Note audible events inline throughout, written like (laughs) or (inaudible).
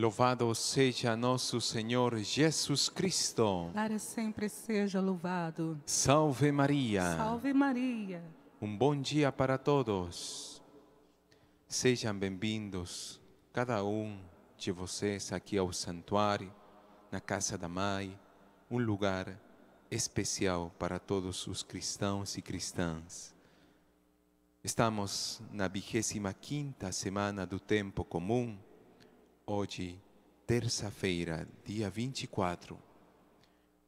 Louvado seja nosso Senhor Jesus Cristo. Para sempre seja louvado. Salve Maria. Salve Maria. Um bom dia para todos. Sejam bem-vindos, cada um de vocês, aqui ao santuário, na casa da Mãe, um lugar especial para todos os cristãos e cristãs. Estamos na vigésima quinta semana do tempo comum, hoje, terça-feira, dia 24.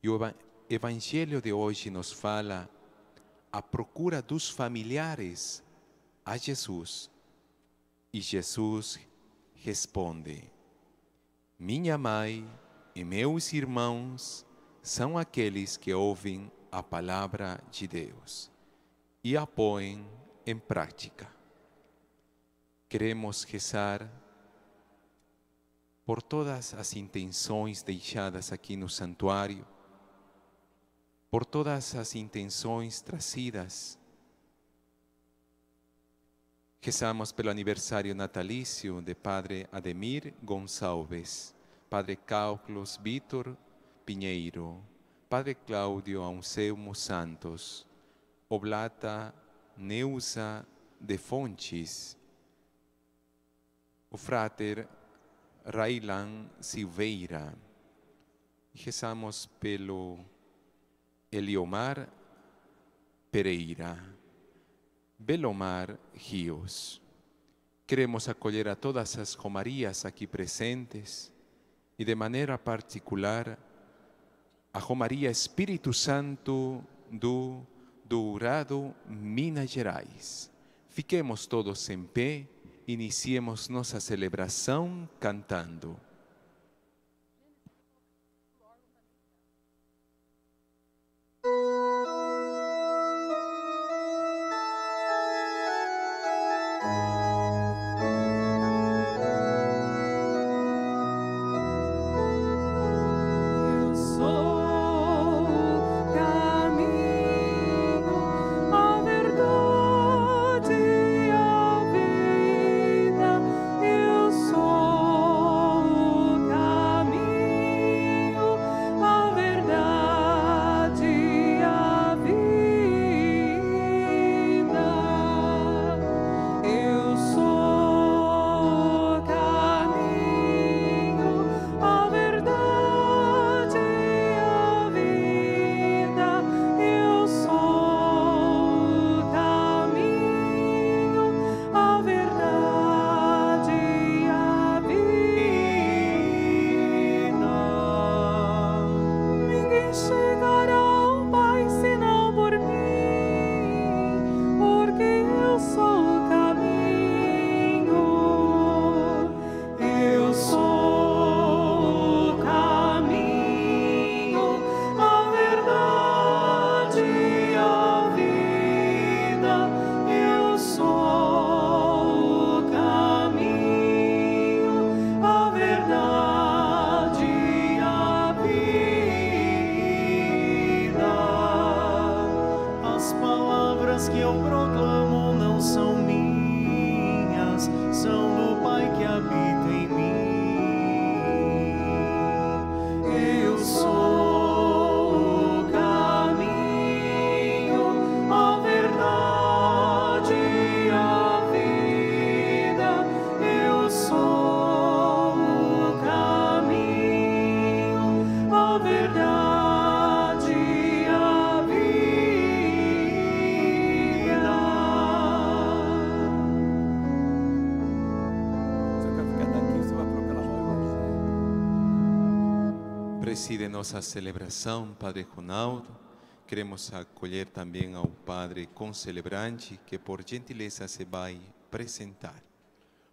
E o eva- Evangelho de hoje nos fala a procura dos familiares a Jesus. E Jesus responde: Minha mãe e meus irmãos são aqueles que ouvem a palavra de Deus e a põem em prática. Queremos rezar por todas as intenções deixadas aqui no santuário, por todas as intenções trazidas. Rezamos pelo aniversário natalício de Padre Ademir Gonçalves, Padre Cáuclos Vítor Pinheiro, Padre Cláudio Anselmo Santos, Oblata Neuza de Fontes, o frater Railan Silveira. Rezamos pelo Eliomar Pereira, Belomar Rios. Queremos acolher a todas as romarias aqui presentes e de maneira particular a Romaria Espírito Santo do Dourado, Minas Gerais. Fiquemos todos em pé, iniciemos nossa celebração cantando. Preside nossa celebração, Padre Ronaldo. Queremos acolher também ao Padre concelebrante, que por gentileza se vai apresentar.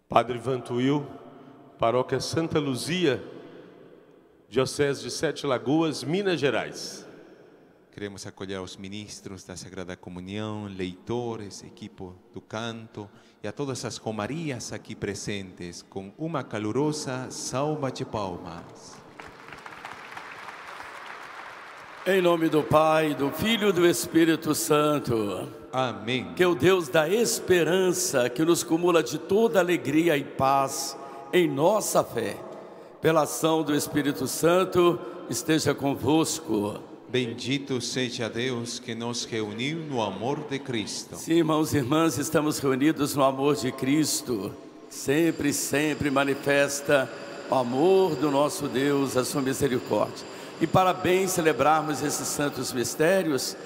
Padre Vantuil, Paróquia Santa Luzia, Diocese de Sete Lagoas, Minas Gerais. Queremos acolher os ministros da Sagrada Comunhão, leitores, equipe do canto e a todas as romarias aqui presentes com uma calorosa salva de palmas. Em nome do Pai, do Filho e do Espírito Santo. Amém. Que o Deus da esperança, que nos cumula de toda alegria e paz em nossa fé, pela ação do Espírito Santo, esteja convosco. Bendito seja Deus que nos reuniu no amor de Cristo. Sim, irmãos e irmãs, estamos reunidos no amor de Cristo. Sempre, sempre manifesta o amor do nosso Deus, a sua misericórdia. E para bem celebrarmos esses santos mistérios,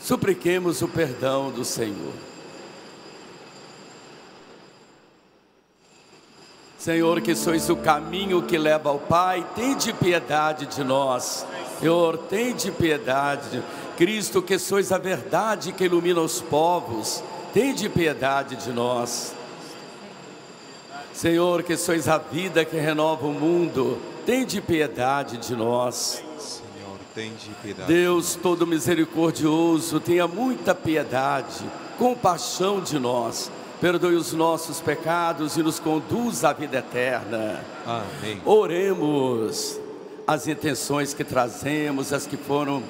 supliquemos o perdão do Senhor. Senhor, que sois o caminho que leva ao Pai, tende piedade de nós. Senhor, tende piedade. Cristo, que sois a verdade que ilumina os povos, tende piedade de nós. Senhor, que sois a vida que renova o mundo, tende piedade de nós. Senhor, tende piedade. Deus todo misericordioso, tenha muita piedade, compaixão de nós. Perdoe os nossos pecados e nos conduz à vida eterna. Amém. Oremos as intenções que trazemos, as que foram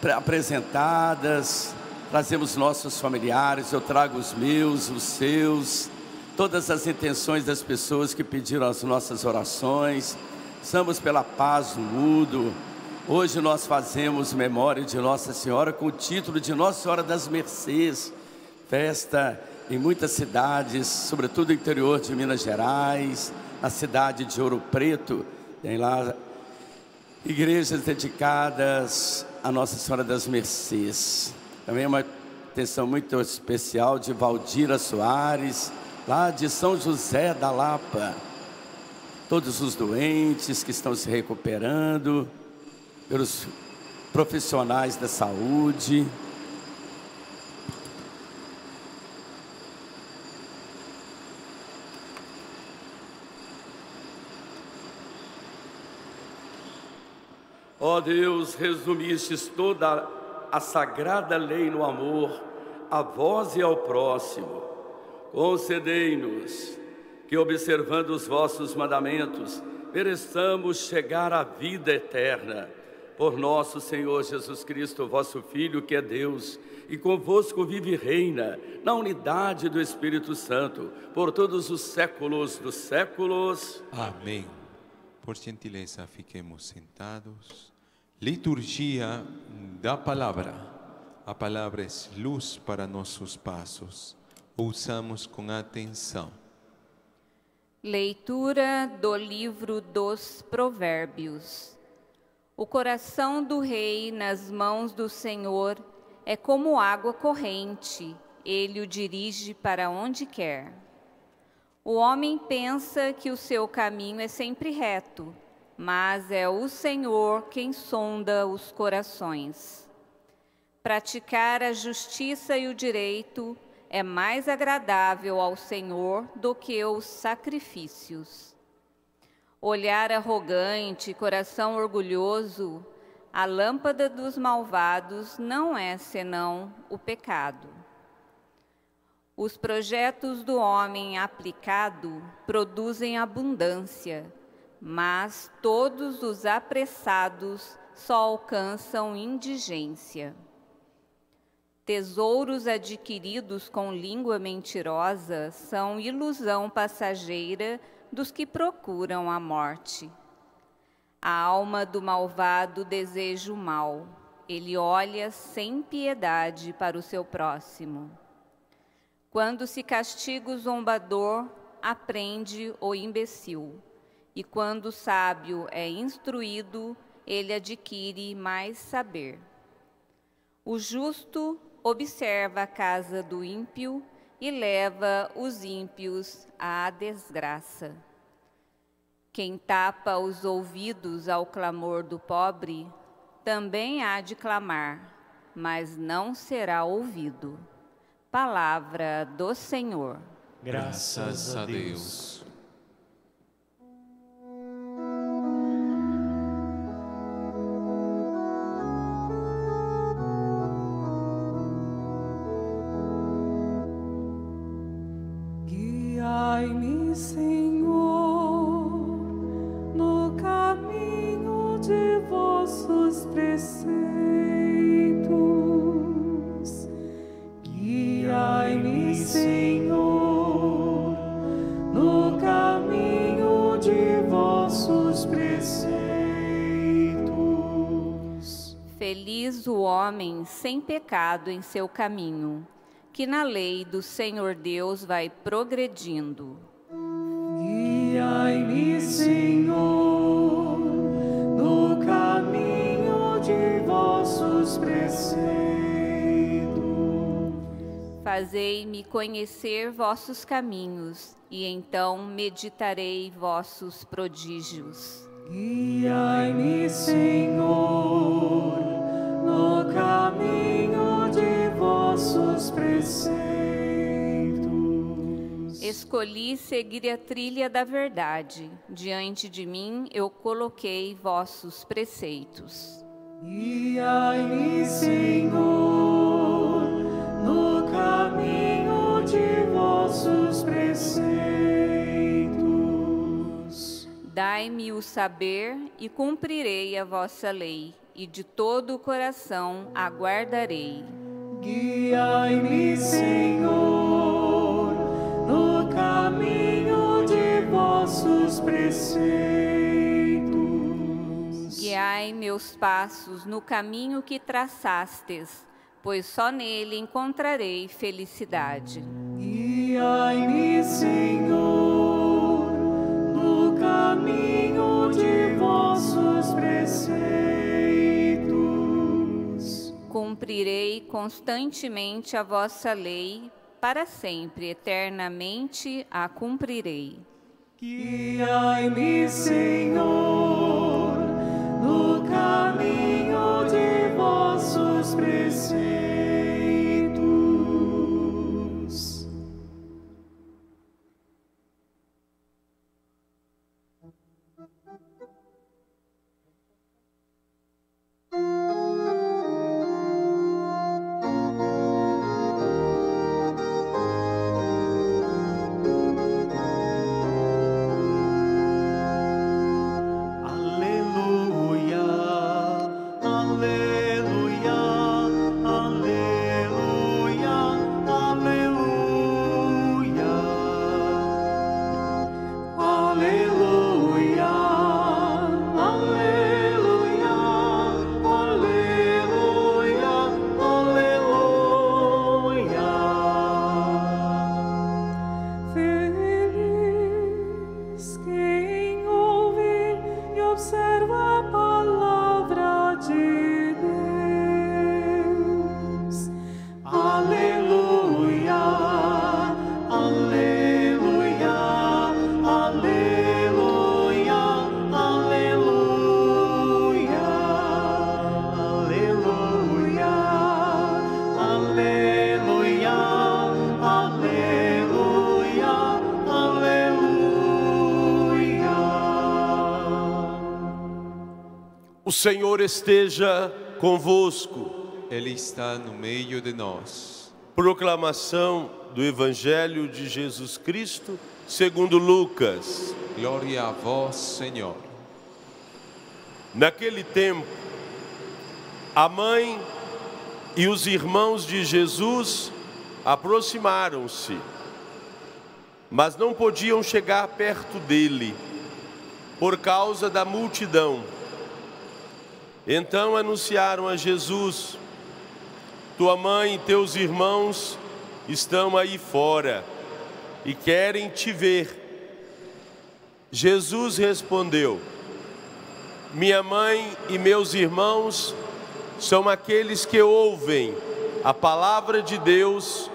pre- apresentadas. Trazemos nossos familiares, eu trago os meus, os seus, todas as intenções das pessoas que pediram as nossas orações. Estamos pela paz no mundo. Hoje nós fazemos memória de Nossa Senhora com o título de Nossa Senhora das Mercês. Festa em muitas cidades, sobretudo no interior de Minas Gerais, na cidade de Ouro Preto, tem lá igrejas dedicadas a Nossa Senhora das Mercês. Também uma atenção muito especial de Valdira Soares, lá de São José da Lapa. Todos os doentes que estão se recuperando, pelos profissionais da saúde. Ó Deus, resumistes toda a sagrada lei no amor, a vós e ao próximo. Concedei-nos que, observando os vossos mandamentos, mereçamos chegar à vida eterna. Por nosso Senhor Jesus Cristo, vosso Filho, que é Deus, e convosco vive e reina, na unidade do Espírito Santo, por todos os séculos dos séculos. Amém. Por gentileza, fiquemos sentados. Liturgia da palavra. A palavra é luz para nossos passos. Ouçamos com atenção. Leitura do livro dos Provérbios. O coração do rei nas mãos do Senhor é como água corrente, ele o dirige para onde quer. O homem pensa que o seu caminho é sempre reto, mas é o Senhor quem sonda os corações. Praticar a justiça e o direito é mais agradável ao Senhor do que os sacrifícios. Olhar arrogante, coração orgulhoso, a lâmpada dos malvados não é senão o pecado. Os projetos do homem aplicado produzem abundância, mas todos os apressados só alcançam indigência. Tesouros adquiridos com língua mentirosa são ilusão passageira dos que procuram a morte. A alma do malvado deseja o mal, ele olha sem piedade para o seu próximo. Quando se castiga o zombador, aprende o imbecil, e quando o sábio é instruído, ele adquire mais saber. O justo observa a casa do ímpio e leva os ímpios à desgraça. Quem tapa os ouvidos ao clamor do pobre, também há de clamar, mas não será ouvido. Palavra do Senhor. Graças a Deus. Feliz o homem sem pecado em seu caminho, que na lei do Senhor Deus vai progredindo. Guiai-me, Senhor, no caminho de vossos preceitos. Fazei-me conhecer vossos caminhos, e então meditarei vossos prodígios. Guiai-me, Senhor, no caminho de vossos preceitos. Escolhi seguir a trilha da verdade. Diante de mim eu coloquei vossos preceitos. Guiai-me, Senhor, no caminho de vossos preceitos. Dai-me o saber e cumprirei a vossa lei, e de todo o coração aguardarei. Guiai-me, Senhor, no caminho de vossos preceitos. Guiai meus passos no caminho que traçastes, pois só nele encontrarei felicidade. Guiai-me, constantemente a vossa lei, para sempre, eternamente a cumprirei. Guiai-me, Senhor, no caminho de vossos preceitos. Senhor esteja convosco. Ele está no meio de nós. Proclamação do Evangelho de Jesus Cristo, segundo Lucas. Glória a vós, Senhor. Naquele tempo, a mãe e os irmãos de Jesus aproximaram-se, mas não podiam chegar perto dele, por causa da multidão. Então anunciaram a Jesus: Tua mãe e teus irmãos estão aí fora e querem te ver. Jesus respondeu: minha mãe e meus irmãos são aqueles que ouvem a palavra de Deus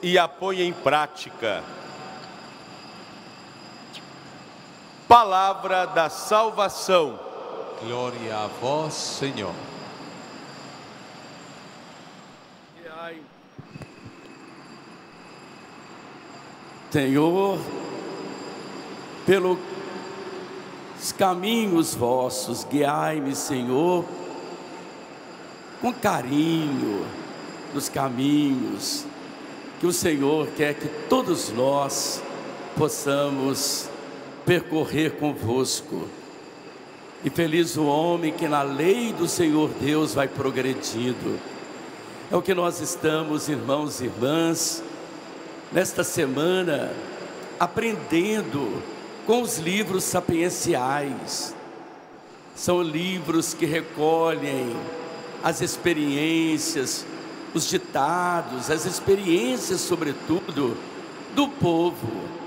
e a põem em prática. Palavra da salvação. Glória a vós, Senhor. Senhor, pelos caminhos vossos, guiai-me, Senhor, com carinho nos caminhos que o Senhor quer que todos nós possamos percorrer convosco. E feliz o homem que na lei do Senhor Deus vai progredindo. É o que nós estamos, irmãos e irmãs, nesta semana, aprendendo com os livros sapienciais. São livros que recolhem as experiências, os ditados, as experiências, sobretudo, do povo.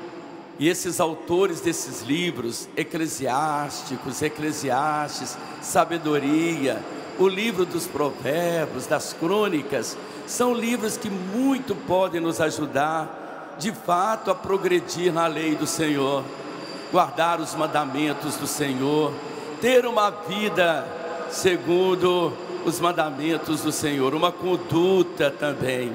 E esses autores desses livros, eclesiásticos, eclesiastes, sabedoria, o livro dos provérbios, das crônicas, são livros que muito podem nos ajudar, de fato, a progredir na lei do Senhor, guardar os mandamentos do Senhor, ter uma vida segundo os mandamentos do Senhor, uma conduta também.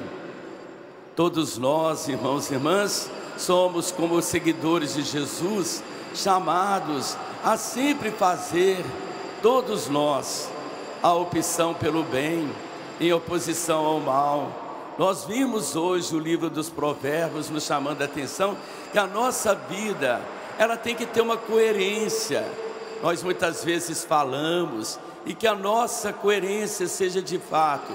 Todos nós, irmãos e irmãs, somos como seguidores de Jesus, chamados a sempre fazer, todos nós, a opção pelo bem, em oposição ao mal. Nós vimos hoje o livro dos Provérbios nos chamando a atenção que a nossa vida, ela tem que ter uma coerência. Nós muitas vezes falamos e que a nossa coerência seja de fato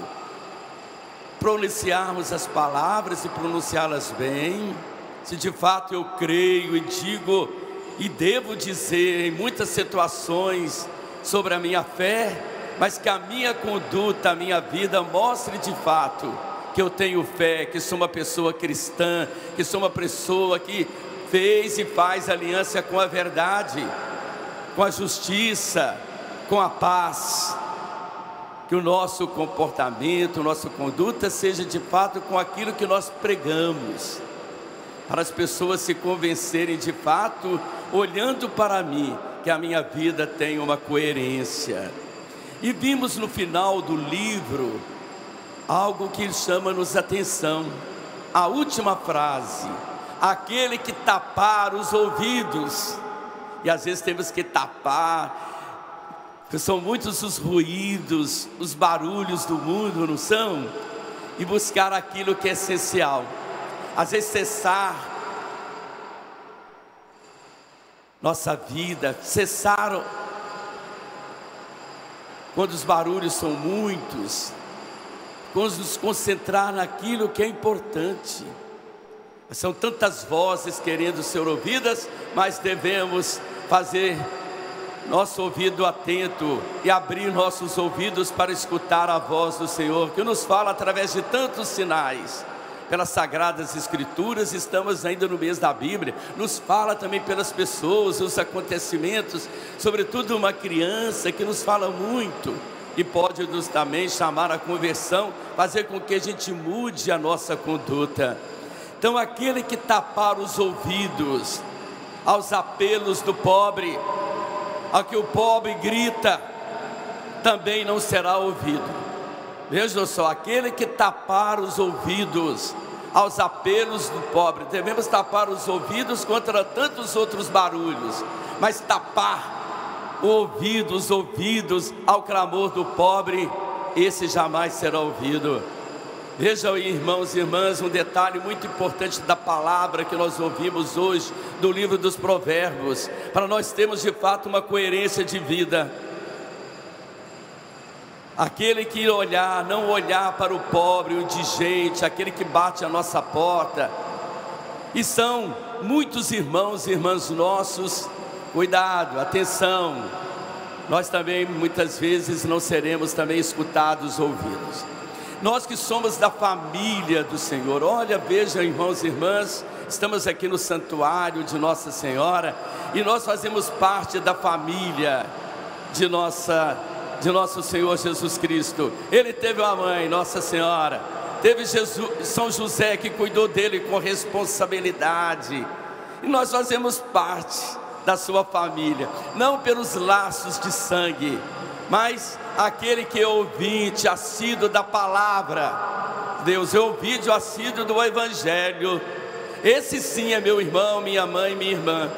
pronunciarmos as palavras e pronunciá-las bem, se de fato eu creio e digo e devo dizer em muitas situações sobre a minha fé, mas que a minha conduta, a minha vida mostre de fato que eu tenho fé, que sou uma pessoa cristã, que sou uma pessoa que fez e faz aliança com a verdade, com a justiça, com a paz. Que o nosso comportamento, nossa conduta seja de fato com aquilo que nós pregamos, para as pessoas se convencerem de fato, olhando para mim, que a minha vida tem uma coerência. E vimos no final do livro algo que chama-nos atenção, a última frase: aquele que tapar os ouvidos, e às vezes temos que tapar que são muitos os ruídos, os barulhos do mundo, não são? E buscar aquilo que é essencial. Às vezes cessar nossa vida, cessar quando os barulhos são muitos, quando nos concentrar naquilo que é importante. São tantas vozes querendo ser ouvidas, mas devemos fazer nosso ouvido atento e abrir nossos ouvidos para escutar a voz do Senhor, que nos fala através de tantos sinais. Pelas sagradas escrituras, estamos ainda no mês da Bíblia, nos fala também pelas pessoas, os acontecimentos, sobretudo uma criança que nos fala muito e pode nos também chamar a conversão, fazer com que a gente mude a nossa conduta. Então, aquele que tapar os ouvidos aos apelos do pobre, a que o pobre grita, também não será ouvido. Veja só, aquele que tapar os ouvidos aos apelos do pobre, devemos tapar os ouvidos contra tantos outros barulhos, mas tapar o ouvido, os ouvidos ao clamor do pobre, esse jamais será ouvido. Vejam, irmãos e irmãs, um detalhe muito importante da palavra que nós ouvimos hoje do livro dos Provérbios, para nós termos de fato uma coerência de vida. Aquele que olhar, não olhar para o pobre, o indigente, aquele que bate a nossa porta, e são muitos irmãos e irmãs nossos, cuidado, atenção, nós também muitas vezes não seremos também escutados, ouvidos. Nós que somos da família do Senhor, olha, veja, irmãos e irmãs, estamos aqui no santuário de Nossa Senhora e nós fazemos parte da família de nossa de nosso Senhor Jesus Cristo. Ele teve uma mãe, Nossa Senhora, teve Jesus, São José que cuidou dele com responsabilidade. E nós fazemos parte da sua família, não pelos laços de sangue, mas aquele que é ouvinte, assíduo da palavra, Deus é ouvinte, assíduo do Evangelho. Esse sim é meu irmão, minha mãe, minha irmã.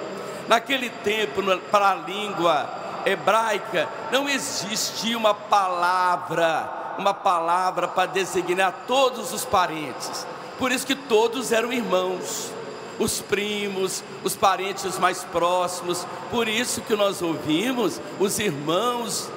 Naquele tempo, para a língua hebraica, não existia uma palavra, uma palavra para designar todos os parentes. Por isso que todos eram irmãos os primos, os parentes mais próximos. Por isso que nós ouvimos os irmãos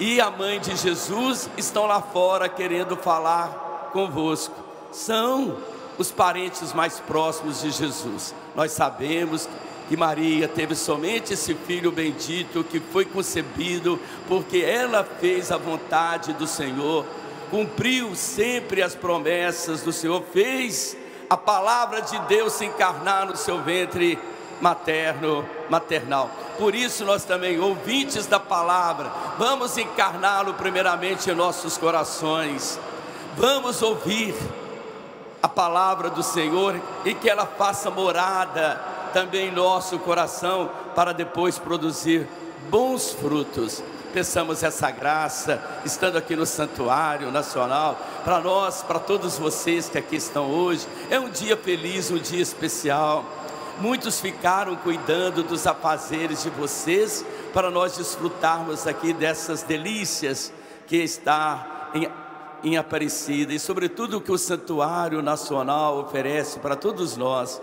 e a mãe de Jesus estão lá fora querendo falar convosco. São os parentes mais próximos de Jesus. Nós sabemos que Maria teve somente esse filho bendito que foi concebido porque ela fez a vontade do Senhor, cumpriu sempre as promessas do Senhor, fez a palavra de Deus se encarnar no seu ventre materno, maternal. Por isso nós também, ouvintes da palavra, vamos encarná-lo primeiramente em nossos corações. Vamos ouvir a palavra do Senhor e que ela faça morada também nosso coração para depois produzir bons frutos. Peçamos essa graça, estando aqui no Santuário Nacional, para nós, para todos vocês que aqui estão hoje. É um dia feliz, um dia especial. Muitos ficaram cuidando dos afazeres de vocês para nós desfrutarmos aqui dessas delícias que está em, em Aparecida e sobretudo o que o Santuário Nacional oferece para todos nós,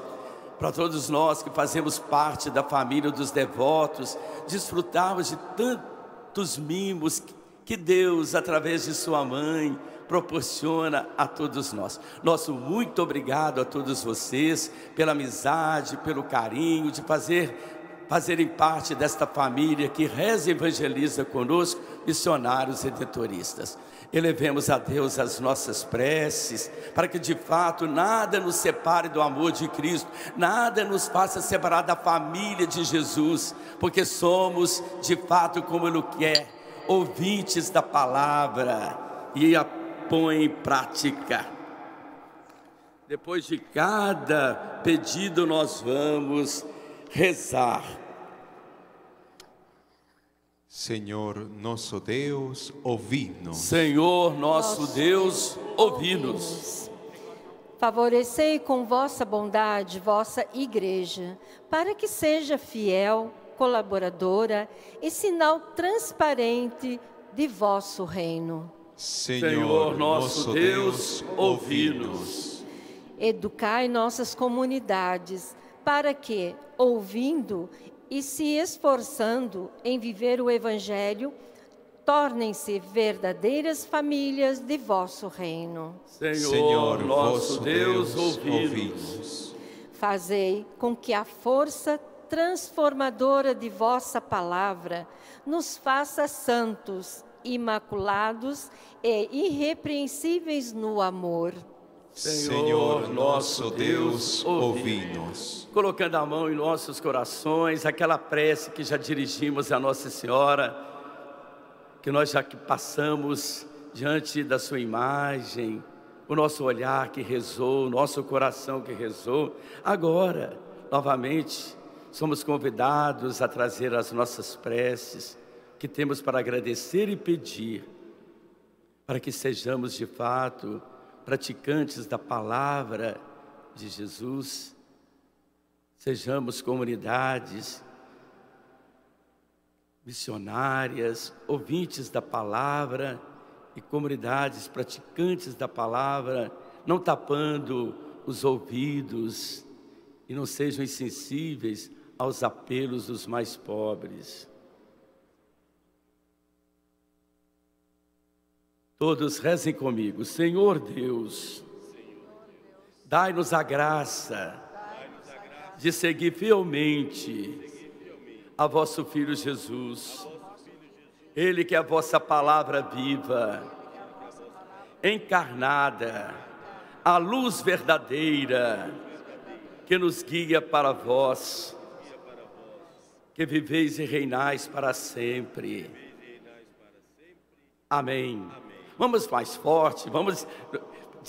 para todos nós que fazemos parte da família dos devotos, desfrutarmos de tantos mimos que Deus, através de sua mãe, proporciona a todos nós. Nosso muito obrigado a todos vocês pela amizade, pelo carinho de fazer fazerem parte desta família que reza e evangeliza conosco, missionários redentoristas. Elevemos a Deus as nossas preces, para que de fato nada nos separe do amor de Cristo, nada nos faça separar da família de Jesus, porque somos de fato, como Ele quer, ouvintes da palavra e a põe em prática. Depois de cada pedido, nós vamos rezar. Senhor nosso Deus, ouvi-nos. Senhor nosso Deus, ouvi-nos. Favorecei com vossa bondade vossa igreja, para que seja fiel, colaboradora e sinal transparente de vosso reino. Senhor nosso Deus, ouvi-nos. Educai nossas comunidades, para que, ouvindo e se esforçando em viver o Evangelho, tornem-se verdadeiras famílias de vosso reino. Senhor, nosso Deus, ouvi-nos. Fazei com que a força transformadora de vossa palavra nos faça santos imaculados e irrepreensíveis no amor. Senhor nosso Deus, ouvi-nos. Colocando a mão em nossos corações, aquela prece que já dirigimos a Nossa Senhora, que nós já que passamos diante da sua imagem, o nosso olhar que rezou, o nosso coração que rezou, agora, novamente, somos convidados a trazer as nossas preces que temos para agradecer e pedir, para que sejamos de fato praticantes da palavra de Jesus, sejamos comunidades missionárias, ouvintes da palavra e comunidades praticantes da palavra, não tapando os ouvidos e não sejam insensíveis aos apelos dos mais pobres. Todos rezem comigo. Senhor Deus, dai-nos a graça de seguir fielmente a vosso Filho Jesus. Ele que é a vossa palavra viva, encarnada, a luz verdadeira que nos guia para vós, que viveis e reinais para sempre. Amém. Vamos mais forte, vamos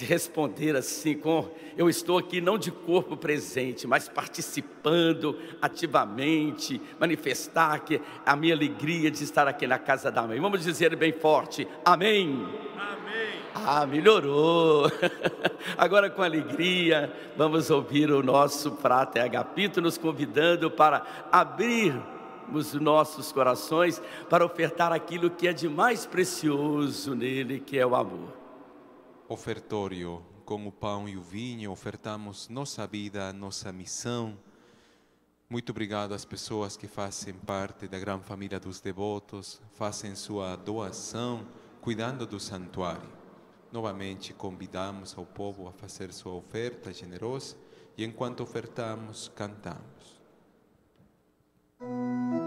responder assim com eu estou aqui não de corpo presente, mas participando ativamente, manifestar que a minha alegria de estar aqui na casa da mãe. Vamos dizer bem forte: Amém. Amém. Ah, melhorou. (laughs) Agora com alegria, vamos ouvir o nosso prata Agapito nos convidando para abrir os nossos corações para ofertar aquilo que é de mais precioso nele, que é o amor. Ofertório, com o pão e o vinho, ofertamos nossa vida, nossa missão. Muito obrigado às pessoas que fazem parte da grande família dos devotos, fazem sua doação, cuidando do santuário. Novamente convidamos ao povo a fazer sua oferta generosa e enquanto ofertamos, cantamos. Bendito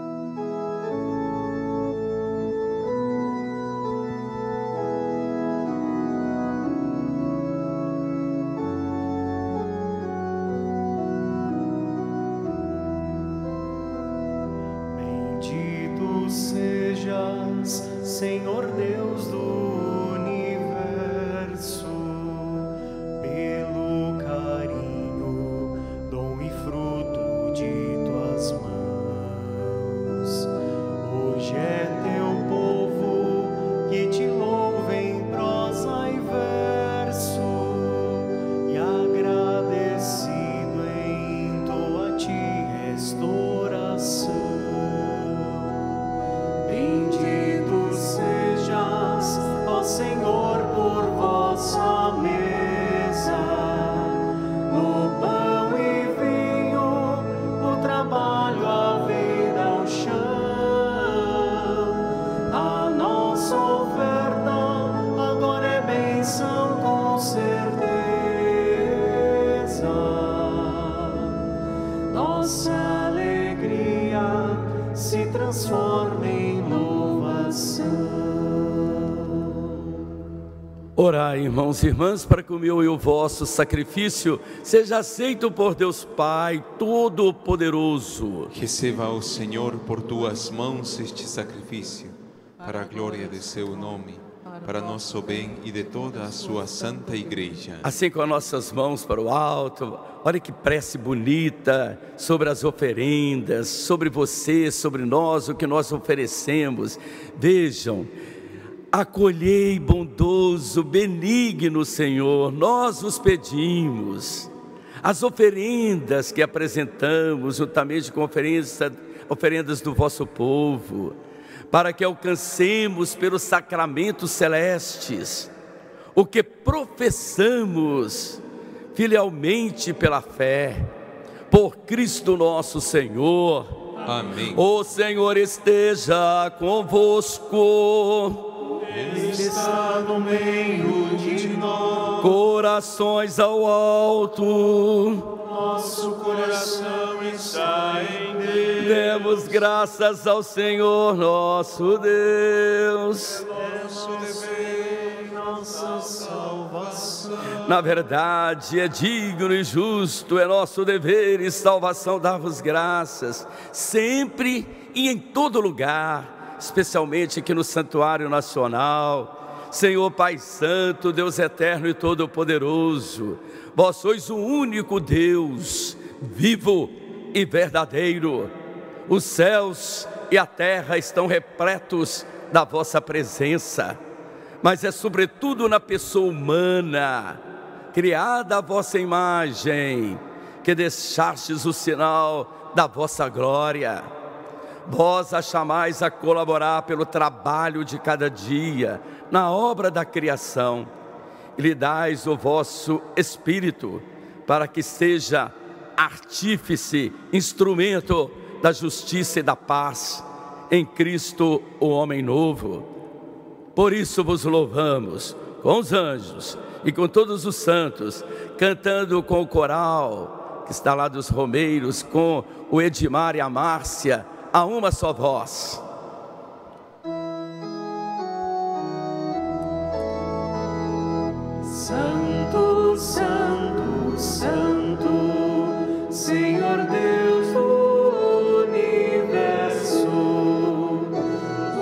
Orai, irmãos e irmãs, para que o meu e o vosso sacrifício seja aceito por Deus Pai Todo-Poderoso. Receba o Senhor por tuas mãos este sacrifício, para a glória de seu nome, para nosso bem e de toda a sua santa igreja. Assim com as nossas mãos para o alto, olha que prece bonita sobre as oferendas, sobre você, sobre nós, o que nós oferecemos. Vejam, acolhei bondoso, benigno Senhor, nós os pedimos. As oferendas que apresentamos, juntamente com oferendas, oferendas do vosso povo, para que alcancemos pelos sacramentos celestes o que professamos filialmente pela fé, por Cristo nosso Senhor. Amém. O Senhor esteja convosco. Ele está no meio de nós, Corações ao alto, nosso coração está em Deus. demos graças ao Senhor nosso Deus. Nosso dever, nossa salvação. Na verdade, é digno e justo, é nosso dever e salvação dar-vos graças, sempre e em todo lugar, especialmente aqui no Santuário Nacional. Senhor Pai Santo, Deus eterno e todo-poderoso, vós sois o único Deus, vivo e verdadeiro. Os céus e a terra estão repletos da vossa presença mas é sobretudo na pessoa humana, criada à vossa imagem, que deixastes o sinal da vossa glória. Vós a chamais a colaborar pelo trabalho de cada dia, na obra da criação, e lhe dais o vosso espírito, para que seja artífice, instrumento da justiça e da paz, em Cristo, o homem novo. Por isso vos louvamos com os anjos e com todos os santos, cantando com o coral que está lá dos Romeiros, com o Edmar e a Márcia, a uma só voz. Santo, Santo, Santo, Senhor Deus do universo,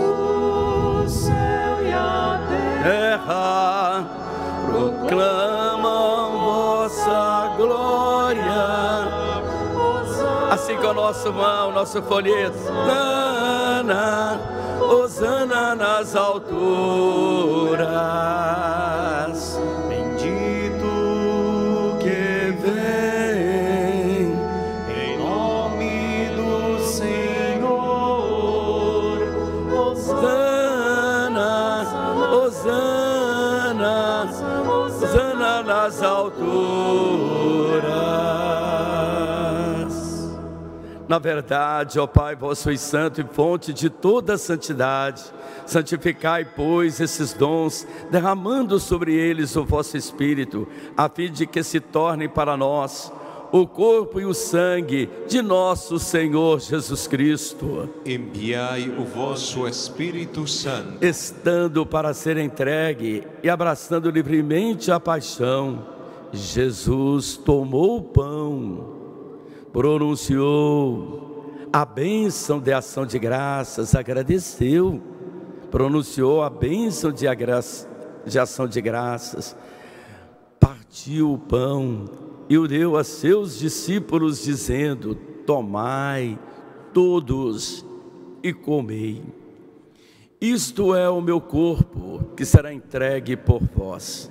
o céu e a terra proclamam Com o nosso mão, nosso folheto. Osana, Osana nas alturas. Na verdade, ó Pai, vós sois santo e fonte de toda santidade. Santificai, pois, esses dons, derramando sobre eles o vosso Espírito, a fim de que se tornem para nós o corpo e o sangue de nosso Senhor Jesus Cristo, enviai o vosso Espírito Santo, estando para ser entregue e abraçando livremente a paixão, Jesus tomou o pão, pronunciou a bênção de ação de graças, agradeceu, pronunciou a bênção de, de ação de graças, partiu o pão e o deu a seus discípulos, dizendo: Tomai todos e comei. Isto é o meu corpo que será entregue por vós.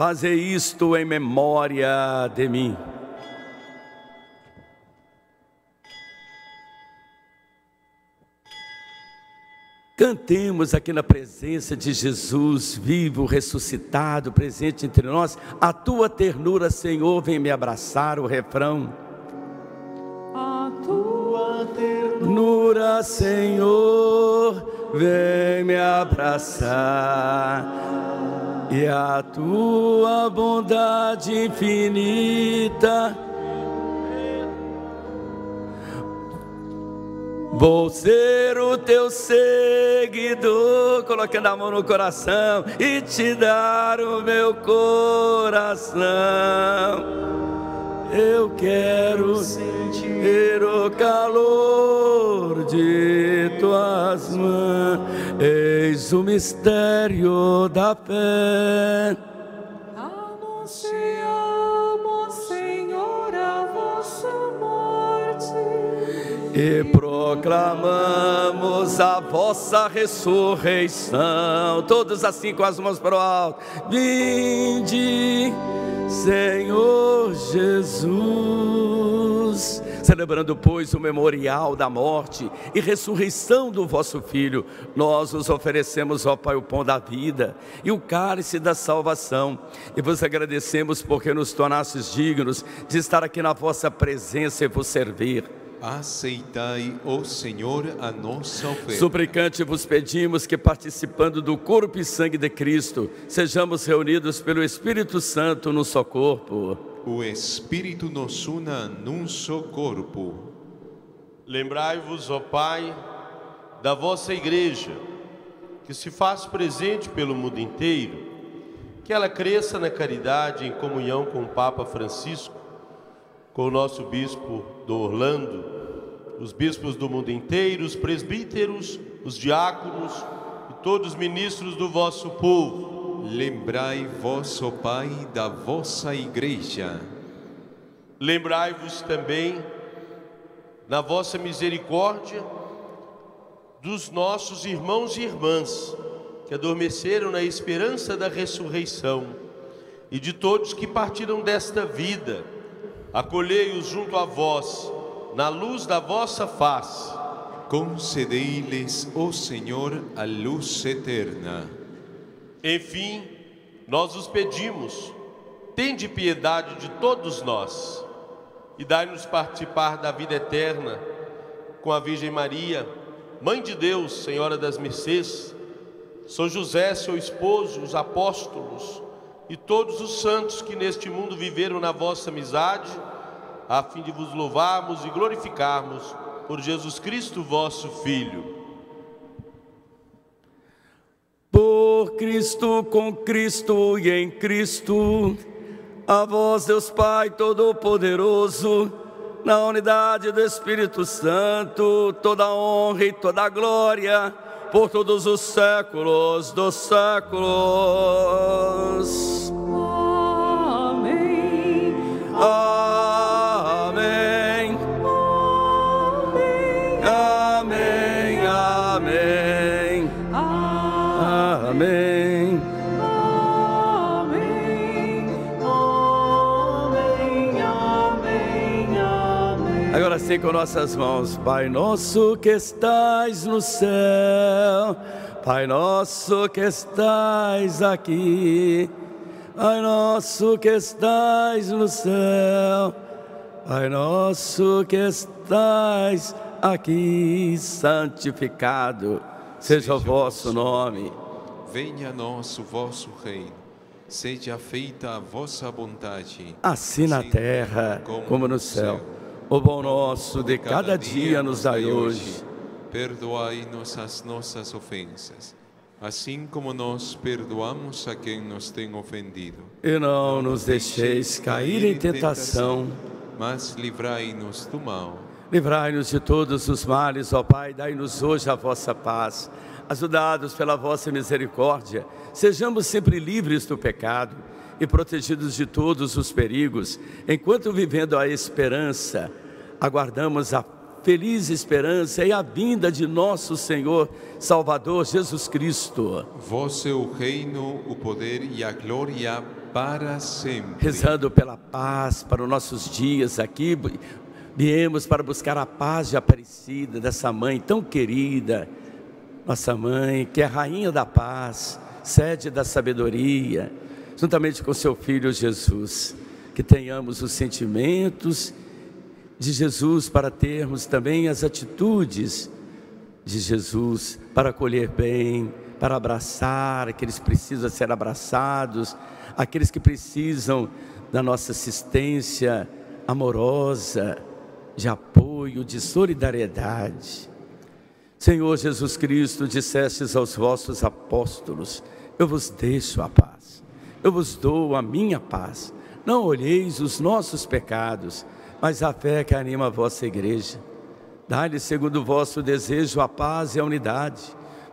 Fazer isto em memória de mim. Cantemos aqui na presença de Jesus, vivo, ressuscitado, presente entre nós. A tua ternura, Senhor, vem me abraçar. O refrão. A tua ternura, Senhor, vem me abraçar e a tua bondade infinita. Vou ser o teu seguidor, colocando a mão no coração e te dar o meu coração. Eu quero sentir o calor de tuas mãos. Eis o mistério da fé. Anunciamos, e proclamamos a vossa ressurreição. Todos assim com as mãos para o alto. Vinde, Senhor Jesus celebrando, pois, o memorial da morte e ressurreição do vosso Filho, nós os oferecemos, ó Pai, o pão da vida e o cálice da salvação, e vos agradecemos porque nos tornastes dignos de estar aqui na vossa presença e vos servir. Aceitai, ó Senhor, a nossa oferta. Suplicante vos pedimos que, participando do corpo e sangue de Cristo, sejamos reunidos pelo Espírito Santo no só corpo o Espírito nos una num só corpo. Lembrai-vos, ó Pai, da vossa igreja, que se faz presente pelo mundo inteiro, que ela cresça na caridade em comunhão com o Papa Francisco, com o nosso bispo do Orlando, os bispos do mundo inteiro, os presbíteros, os diáconos e todos os ministros do vosso povo Lembrai ó Pai, da vossa igreja. Lembrai-vos também, na vossa misericórdia, dos nossos irmãos e irmãs que adormeceram na esperança da ressurreição e de todos que partiram desta vida. Acolhei-os junto a vós, na luz da vossa face. Concedei-lhes, ó Senhor, a luz eterna enfim, nós os pedimos, tende piedade de todos nós e dai-nos participar da vida eterna com a Virgem Maria, Mãe de Deus, Senhora das Mercês, São José, seu esposo, os apóstolos e todos os santos que neste mundo viveram na vossa amizade, a fim de vos louvarmos e glorificarmos por Jesus Cristo, vosso Filho. Por Cristo, com Cristo e em Cristo, a vós, Deus Pai Todo-Poderoso, na unidade do Espírito Santo, toda honra e toda glória, por todos os séculos dos séculos. Agora sim com nossas mãos, Pai nosso que estais no céu, Pai nosso que estais aqui, Pai nosso que estais no céu, Pai nosso que estais aqui, santificado seja o vosso nome. Venha a nós o vosso reino. Seja feita a vossa vontade. assim na terra como no céu. O pão nosso de cada dia nos dai hoje. Perdoai-nos as nossas ofensas, assim como nós perdoamos a quem nos tem ofendido. E não nos deixeis cair em tentação, mas livrai-nos do mal. livrai-nos de todos os males, ó Pai, dai-nos hoje a vossa paz. Ajudados pela vossa misericórdia, sejamos sempre livres do pecado e protegidos de todos os perigos, enquanto vivendo a esperança, aguardamos a feliz esperança e a vinda de nosso Senhor Salvador Jesus Cristo. Vós é o reino, o poder e a glória para sempre. rezando pela paz para os nossos dias aqui. Viemos para buscar a paz de Aparecida, dessa mãe tão querida, nossa mãe, que é rainha da paz, sede da sabedoria, juntamente com seu filho Jesus. Que tenhamos os sentimentos de Jesus para termos também as atitudes de Jesus para acolher bem, para abraçar aqueles que precisam ser abraçados, aqueles que precisam da nossa assistência amorosa, de apoio, de solidariedade. Senhor Jesus Cristo, dissestes aos vossos apóstolos: Eu vos deixo a paz, eu vos dou a minha paz. Não olheis os nossos pecados, mas a fé que anima a vossa igreja. Dá-lhe, segundo o vosso desejo, a paz e a unidade.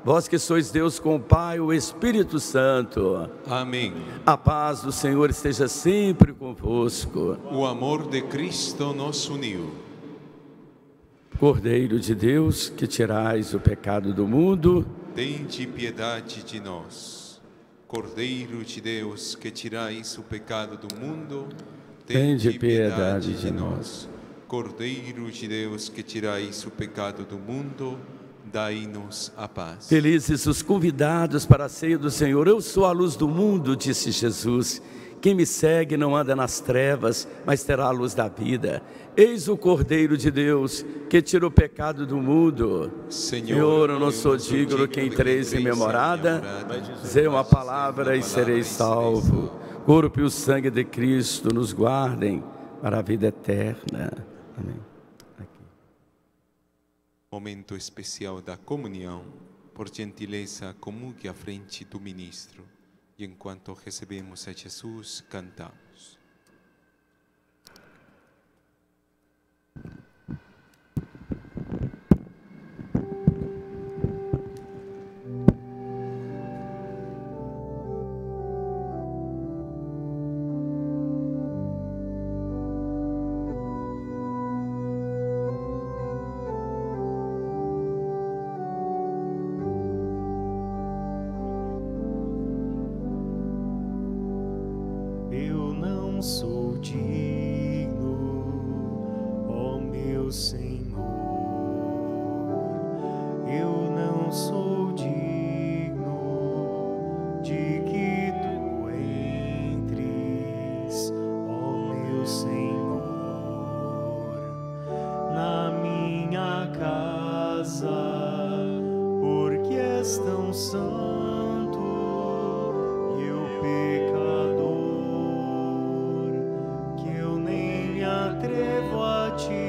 Vós que sois Deus com o Pai, o Espírito Santo. Amém. A paz do Senhor esteja sempre convosco. O amor de Cristo nos uniu. Cordeiro de Deus, que tirais o pecado do mundo, Tende piedade de nós. Cordeiro de Deus, que tirais o pecado do mundo, Tende piedade de nós. Cordeiro de Deus, que tirais o pecado do mundo, dai-nos a paz. felizes os convidados para a ceia do Senhor. Eu sou a luz do mundo, disse Jesus. Quem me segue não anda nas trevas, mas terá a luz da vida. Eis o Cordeiro de Deus, que tira o pecado do mundo. Senhor, eu não sou digno que entreis em minha morada, uma palavra e serei salvo. Corpo e o sangue de Cristo nos guardem para a vida eterna. Amém. Momento especial da comunhão. Por gentileza, comungue à frente do ministro. E enquanto recebemos a Jesus, cantamos. Me atrevo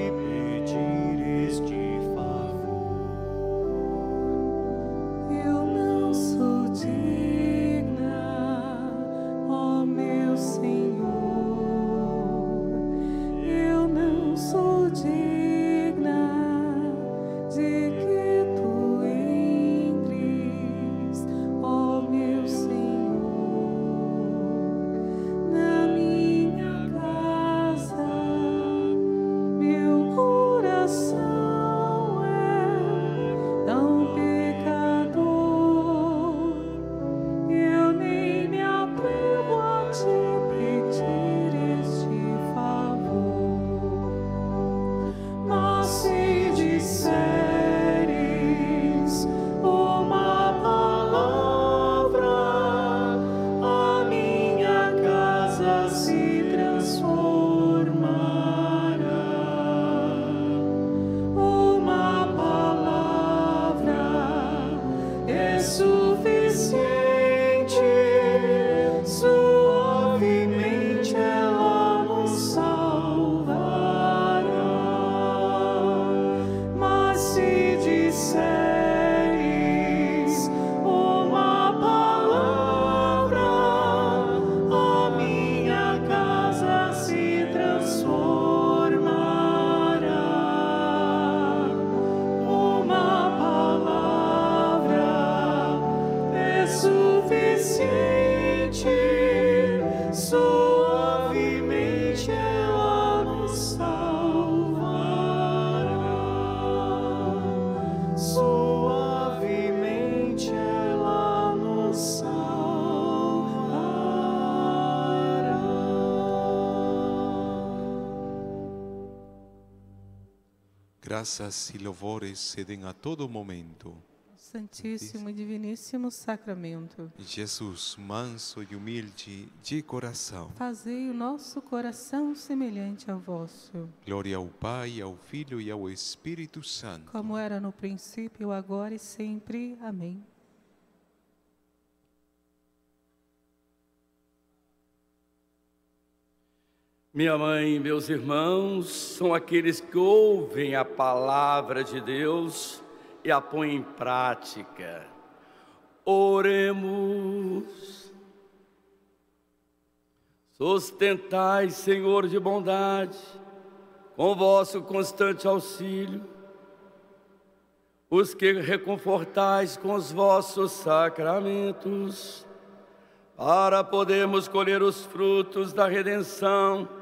Graças e louvores se den a todo momento. Santíssimo e Diviníssimo Sacramento. Jesus, manso e humilde de coração. Fazei o nosso coração semelhante ao vosso, Glória ao Pai, ao Filho e ao Espírito Santo. como era no princípio, agora e sempre. Amém. Minha mãe e meus irmãos são aqueles que ouvem a palavra de Deus e a põem em prática. Oremos. Sustentai, Senhor de bondade, com vosso constante auxílio, os que reconfortais com os vossos sacramentos, para podermos colher os frutos da redenção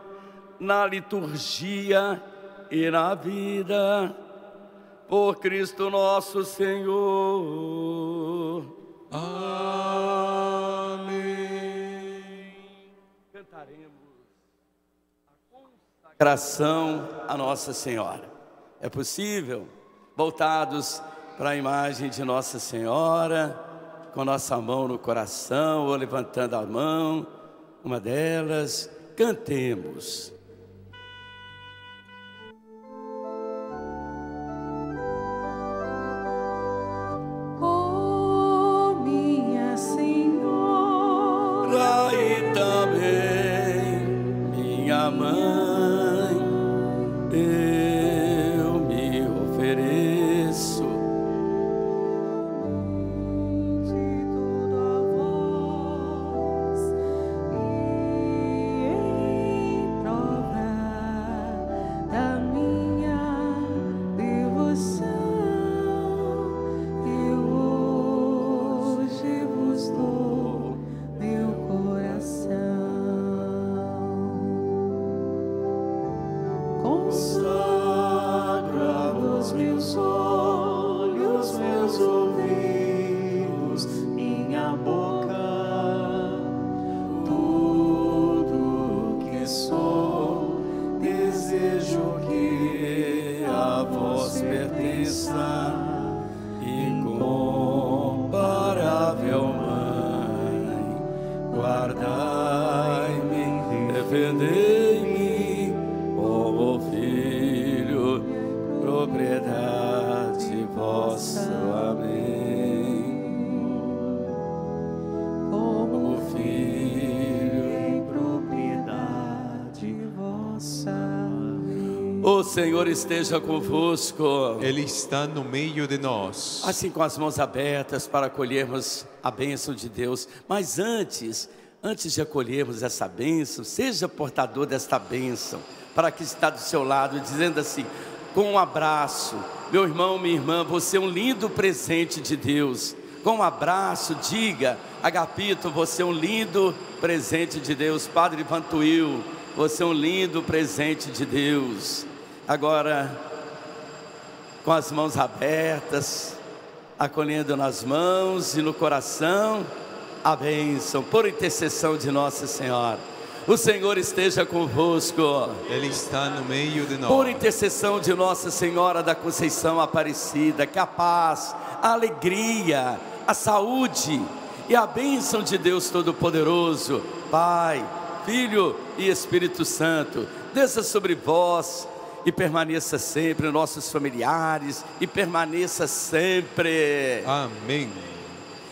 na liturgia e na vida, por Cristo nosso Senhor. Amém. Cantaremos a consagração a Nossa Senhora. É possível? Voltados para a imagem de Nossa Senhora, com nossa mão no coração ou levantando a mão, uma delas, cantemos. Senhor esteja convosco. Ele está no meio de nós. Assim com as mãos abertas para acolhermos a bênção de Deus. Mas antes, antes de acolhermos essa bênção, seja portador desta bênção, para que está do seu lado, dizendo assim, com um abraço, meu irmão, minha irmã, você é um lindo presente de Deus. Com um abraço, diga, Agapito, você é um lindo presente de Deus. Padre Vantuil, você é um lindo presente de Deus. Agora, com as mãos abertas, acolhendo nas mãos e no coração a bênção, por intercessão de Nossa Senhora. O Senhor esteja convosco. Ele está no meio de nós. Por intercessão de Nossa Senhora da Conceição Aparecida, que a paz, a alegria, a saúde e a bênção de Deus Todo-Poderoso, Pai, Filho e Espírito Santo, desça sobre vós e permaneça sempre, nossos familiares, e permaneça sempre. Amém.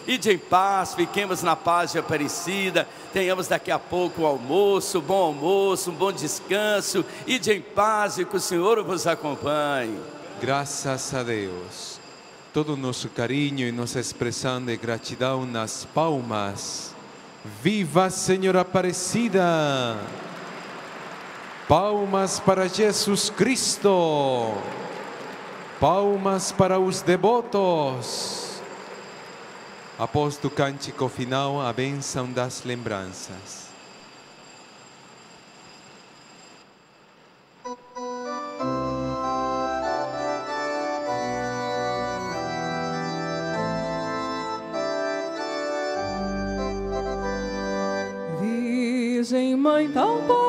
Ide em paz, fiquemos na paz de Aparecida, tenhamos daqui a pouco o almoço, bom almoço, um bom descanso, ide em paz e que o Senhor vos acompanhe. Graças a Deus. Todo o nosso carinho e nossa expressão de gratidão nas palmas. Viva Senhora Aparecida! Palmas para Jesus Cristo! Palmas para os devotos! Após o cântico final, a bênção das lembranças. Virgem Mãe tão poderosa,